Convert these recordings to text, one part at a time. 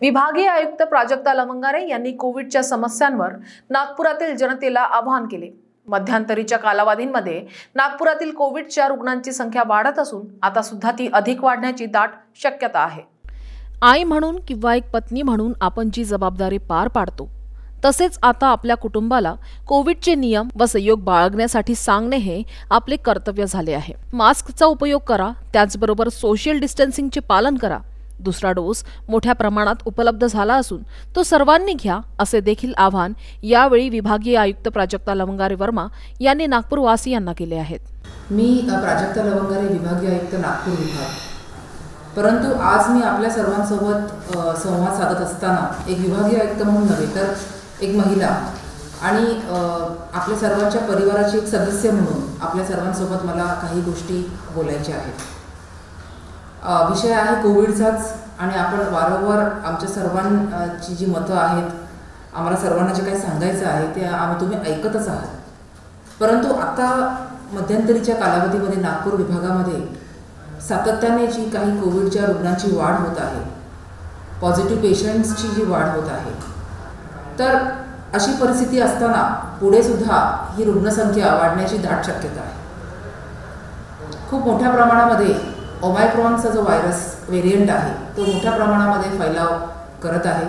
विभागीय आयुक्त प्राजक्ता लवंगारे यांनी कोविडच्या समस्यांवर नागपुरातील जनतेला आवाहन केले. मध्यंतरीच्या कालावधींमध्ये नागपुरातील कोविडच्या रुग्णांची संख्या वाढत असून आता सुद्धा ती अधिक वाढण्याची दाट शक्यता आहे. आई म्हणून किंवा एक पत्नी म्हणून आपण जी जबाबदारी पार पाडतो तसेच आता आपल्या कुटुंबाला कोविडचे नियम व संयोग बाळगण्यासाठी सांगणे हे आपले कर्तव्य झाले आहे. मास्कचा उपयोग करा त्याचबरोबर सोशल डिस्टन्सिंगचे पालन करा दुसरा डोस मोठ्या प्रमाणात उपलब्ध झाला असून तो सर्वांनी घ्या असे देखील आवाहन यावेळी विभागीय आयुक्त प्राजक्ता लवंगारे वर्मा यांनी नागपूरवासियांना केले आहेत. मी प्राजक्ता लवंगारे विभागीय आयुक्त नागपूर विभाग. परंतु आज मी आपल्या सर्वांसोबत संवाद साधत असताना एक विभागीय आयुक्त म्हणून नव्हे तर एक महिला आणि आपल्या सर्वांच्या परिवाराची एक सदस्य म्हणून आपल्या सर्वांसोबत मला काही गोष्टी बोलायच्या आहेत. विषय आहे कोविडचाच आणि आपण वारंवार आमच्या सर्वांची जी मतं आहेत आम्हाला सर्वांना जे काही सांगायचं आहे ते आम्ही तुम्ही ऐकतच आहात. परंतु आता मध्यंतरीच्या कालावधीमध्ये नागपूर विभागामध्ये सातत्याने जी काही कोविडच्या रुग्णांची वाढ होत आहे पॉझिटिव्ह पेशंट्सची जी वाढ होत आहे तर अशी परिस्थिती असताना पुढे सुद्धा ही रुग्णसंख्या वाढण्याची दाट शक्यता आहे. खूप मोठ्या प्रमाणामध्ये ओमायक्रॉनचा जो व्हायरस व्हेरियंट आहे तो मोठ्या प्रमाणामध्ये फैलाव करत आहे.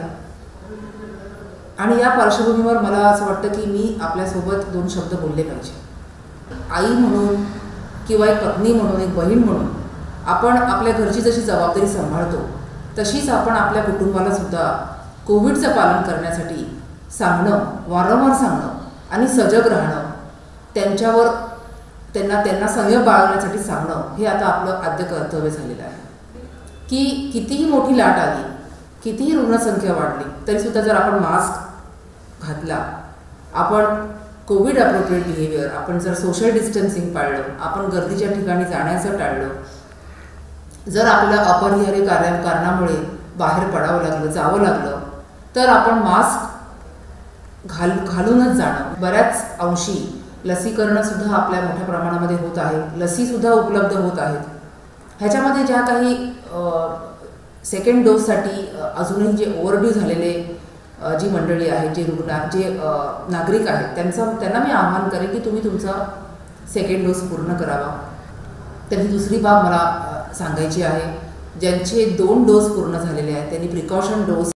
आणि या पार्श्वभूमीवर मला असं वाटतं की मी आपल्यासोबत दोन शब्द बोलले पाहिजे. आई म्हणून किंवा एक पत्नी म्हणून एक बहीण म्हणून आपण आपल्या घरची जशी जबाबदारी सांभाळतो तशीच आपण आपल्या कुटुंबाला सुद्धा कोविडचं पालन करण्यासाठी सांगणं वारंवार सांगणं आणि सजग राहणं त्यांच्यावर त्यांना त्यांना संयम बाळगण्यासाठी सांगणं हे आता आपलं आद्य कर्तव्य झालेलं आहे. की कितीही मोठी लाट आली कितीही रुग्णसंख्या वाढली तरीसुद्धा जर आपण मास्क घातला आपण कोविड अप्रोप्रिएट बिहेवियर आपण जर सोशल डिस्टन्सिंग पाळलं आपण गर्दीच्या ठिकाणी जाण्याचं टाळलं जर आपल्या अपरिहार्य कार्या कारणामुळे बाहेर पडावं लागलं जावं लागलं तर आपण मास्क घाल घालूनच जाणं. बऱ्याच अंशी लसीकरणसुद्धा आपल्या मोठ्या प्रमाणामध्ये होत आहे. लसीसुद्धा उपलब्ध होत आहेत. ह्याच्यामध्ये ज्या काही सेकंड डोससाठी अजूनही जे ओव्हरड्यू झालेले जी मंडळी आहेत जे रुग्ण जे नागरिक आहेत त्यांचं त्यांना मी आवाहन करेन की तुम्ही तुमचा सेकंड डोस पूर्ण करावा. तर ही दुसरी बाब मला सांगायची आहे. ज्यांचे दोन डोस पूर्ण झालेले आहेत त्यांनी प्रिकॉशन डोस